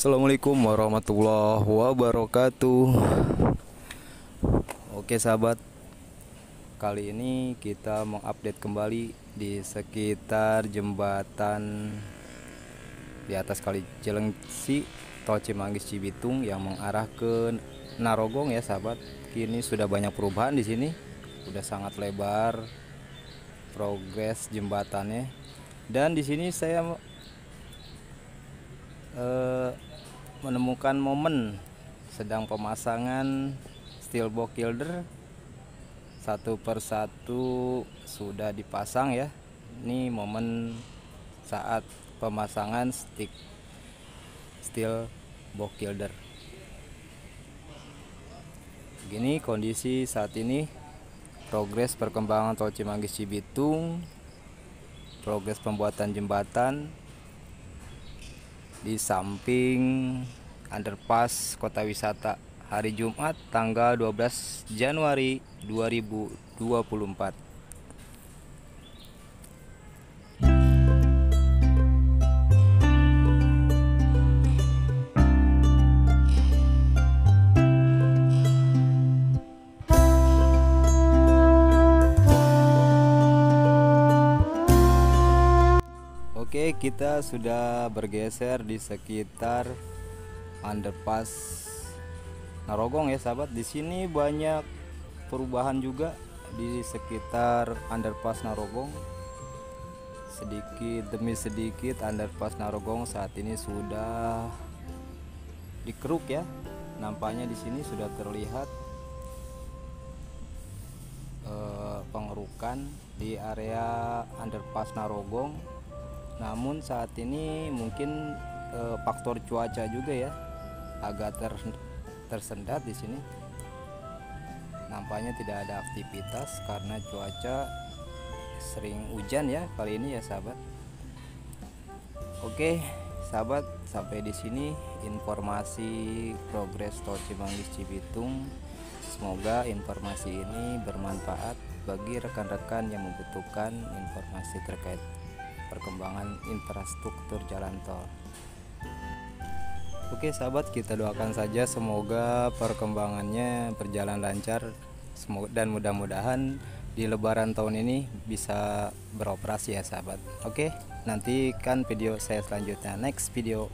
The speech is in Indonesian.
Assalamualaikum warahmatullahi wabarakatuh Oke sahabat Kali ini kita mengupdate kembali di sekitar jembatan di atas kali Jelengsi Tol Cimanggis Cibitung yang mengarah ke Narogong ya sahabat. Kini sudah banyak perubahan di sini. Sudah sangat lebar progres jembatannya. Dan di sini saya eh, menemukan momen sedang pemasangan steel box kilder. Satu persatu sudah dipasang ya. Ini momen saat pemasangan stick steel box kilder. Gini kondisi saat ini. Progres perkembangan tol Cimanggis Cibitung. Progres pembuatan jembatan di samping underpass kota wisata hari Jumat tanggal 12 Januari 2024 Oke, kita sudah bergeser di sekitar underpass Narogong ya, sahabat. Di sini banyak perubahan juga di sekitar underpass Narogong. Sedikit demi sedikit underpass Narogong saat ini sudah dikeruk ya. Nampaknya di sini sudah terlihat eh, pengerukan di area underpass Narogong namun saat ini mungkin e, faktor cuaca juga ya agak ter, tersendat di sini. Nampaknya tidak ada aktivitas karena cuaca sering hujan ya kali ini ya sahabat. Oke sahabat sampai di sini informasi progres tol Cimanggis Cibitung. Semoga informasi ini bermanfaat bagi rekan-rekan yang membutuhkan informasi terkait perkembangan infrastruktur jalan tol. Oke sahabat kita doakan saja semoga perkembangannya berjalan lancar dan mudah-mudahan di lebaran tahun ini bisa beroperasi ya sahabat. Oke nantikan video saya selanjutnya next video